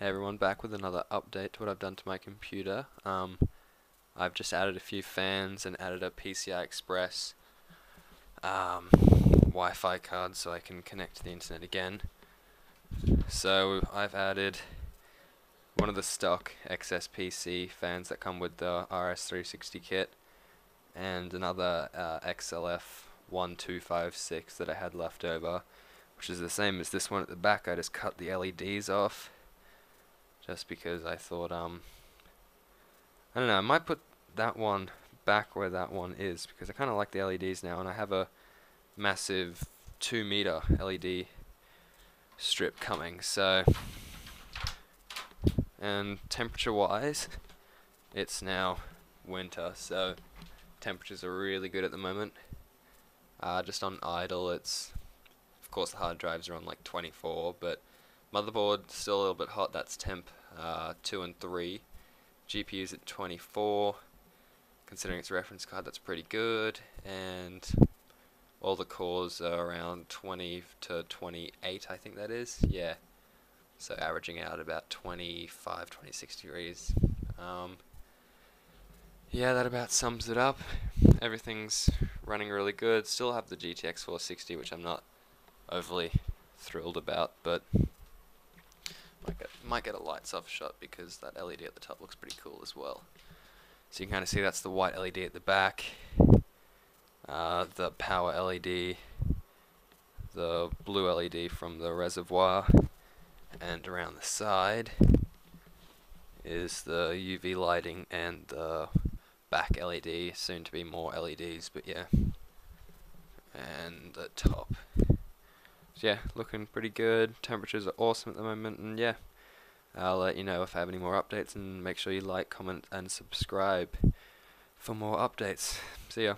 Hey everyone, back with another update to what I've done to my computer. Um, I've just added a few fans and added a PCI Express um, Wi-Fi card so I can connect to the internet again. So I've added one of the stock XSPC fans that come with the RS360 kit and another uh, XLF1256 that I had left over which is the same as this one at the back. I just cut the LEDs off just because I thought, um, I don't know, I might put that one back where that one is because I kind of like the LEDs now and I have a massive 2 meter LED strip coming so and temperature wise it's now winter so temperatures are really good at the moment. Uh, just on idle it's of course the hard drives are on like 24 but motherboard still a little bit hot that's temp uh, 2 and 3 GPU's at 24 considering it's a reference card that's pretty good. And all the cores are around 20 to 28 I think that is. Yeah. So averaging out about 25 26 degrees. Um, yeah that about sums it up. Everything's running really good. Still have the GTX 460 which I'm not overly thrilled about but might get a lights off shot because that LED at the top looks pretty cool as well so you can kind of see that's the white LED at the back uh, the power LED, the blue LED from the reservoir, and around the side is the UV lighting and the back LED, soon to be more LEDs, but yeah. And the top. So yeah, looking pretty good. Temperatures are awesome at the moment, and yeah. I'll let you know if I have any more updates, and make sure you like, comment, and subscribe for more updates. See ya.